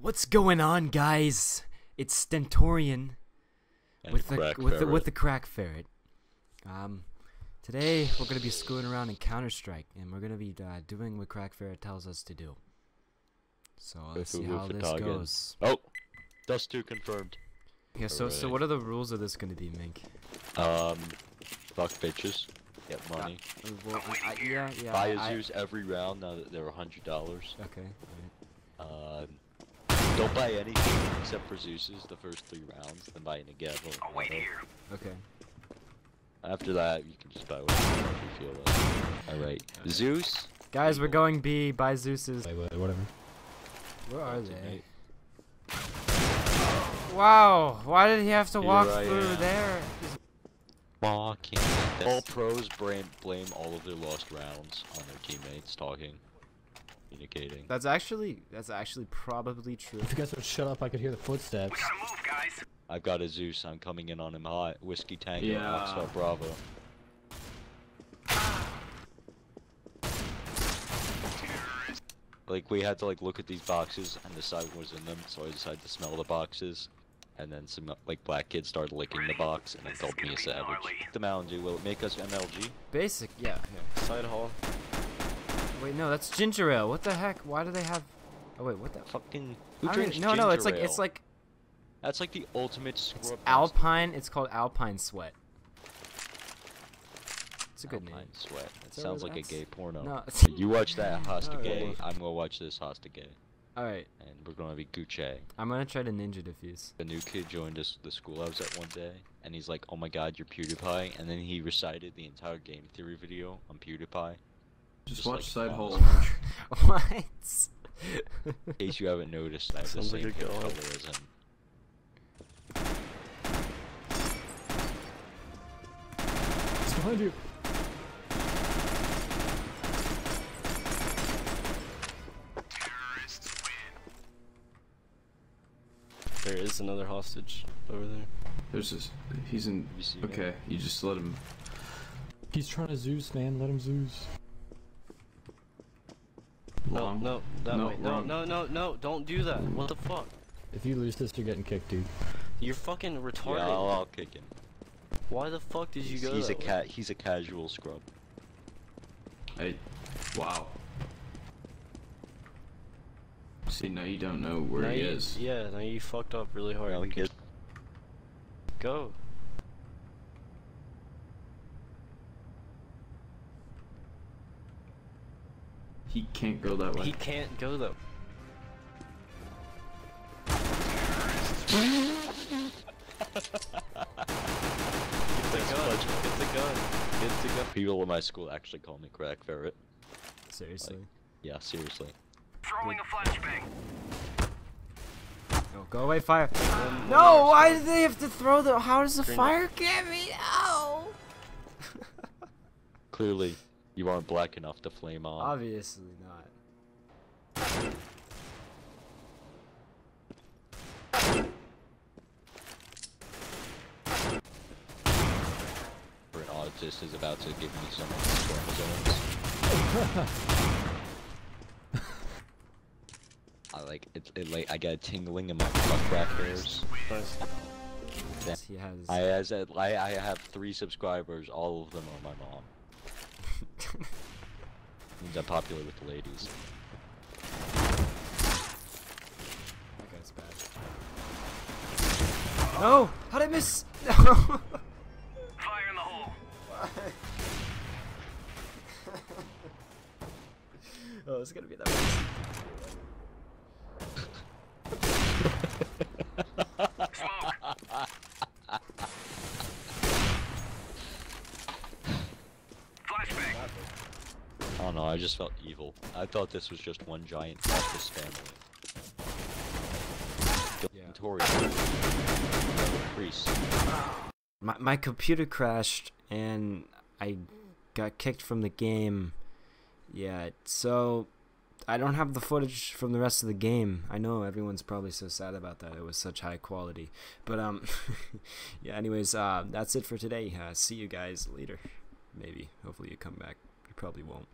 What's going on, guys? It's Stentorian And with the crack with the with ferret. the crack ferret. Um, today we're gonna be screwing around in Counter Strike, and we're gonna be uh, doing what crack ferret tells us to do. So let's see how this goes. Oh, dust two confirmed. Yeah. So so what are the rules of this gonna be, Mink? Um, fuck bitches, get money, Uh, well, I- I- yeah, yeah. buy I- Zeus every round now that they're a hundred dollars. Okay. alright. Um, don't buy anything except for Zeus's the first three rounds, then buy a Nagavel. I'll wait here. Okay. After that, you can just buy whatever you feel like. Alright, Zeus. Guys, we're going B. Buy Zeus's. Wait, wait, whatever. Where are they? okay. Wow. Why did he have to Here walk I through am. there? Walking. All pros blame blame all of their lost rounds on their teammates talking, communicating. That's actually that's actually probably true. If you guys would shut up, I could hear the footsteps. We gotta move, guys. I've got a Zeus. I'm coming in on him hot. Whiskey Tango, Yeah. Oxford Bravo. Like we had to like look at these boxes and decide what was in them, so I decided to smell the boxes, and then some like black kids started licking the box and then called me a savage. The Mountain Dew will it make us MLG? Basic, yeah. yeah. Side hall. Wait, no, that's ginger ale. What the heck? Why do they have? Oh wait, what the? Fucking who drinks no, no, it's ginger like it's like that's like the ultimate it's scrub. Alpine. It's called Alpine Sweat. It's a good name. Alpine name. Sweat. It So sounds like a gay porno. No. You watch that Hosta Alright. Gay. I'm gonna watch this Hosta Gay, All right, and we're gonna be Gucci. I'm gonna try to ninja defuse. A new kid joined us the school I was at one day, and he's like, "Oh my God, you're PewDiePie!" And then he recited the entire game theory video on PewDiePie. Just, Just watch like side hole. what? In case you haven't noticed, I have the Sounds like same a hair god. color as him. It's behind you. There is another hostage over there. There's this. He's in. You see him? Okay, you just let him. He's trying to Zeus, man. Let him Zeus. Long. No, no, that No, way. No, wrong. no, no, no, don't do that. What the fuck? If you lose this, you're getting kicked, dude. You're fucking retarded. Yeah, I'll, I'll kick him. Why the fuck did you He's, go he's a that way? cat. He's a casual scrub. Hey. Wow. See, now you don't know where Now he you- is. Yeah, now you fucked up really hard. Well, he gets Go. He can't go that way. He can't go though. Get the gun. Get the gun. Get the gun. people in my school actually call me Crack Ferret. Seriously. Yeah, seriously. Throwing a flashbang. No, go away, fire. One- one No, why side. did they have to throw the? How does the Green- fire get me? No. Clearly, you aren't black enough to flame on. Obviously not. For an autist is about to give me some chromosomes. I like it, it. Like I get a tingling in my butt crack hairs. He has. I as a, I, I have three subscribers. All of them are my mom. Means I'm popular with the ladies. That guy's bad. No! How'd I miss? No! Fire in the hole. oh, it's gonna be that. Smoke. Flashbang. I don't know. I just felt evil. I thought this was just one giant office family. Yeah. Priest. My my computer crashed and I got kicked from the game. Yeah, so I don't have the footage from the rest of the game. I know everyone's probably so sad about that. It was such high quality. But um yeah, anyways, uh that's it for today. Uh see you guys later. Maybe. Hopefully you come back. You probably won't.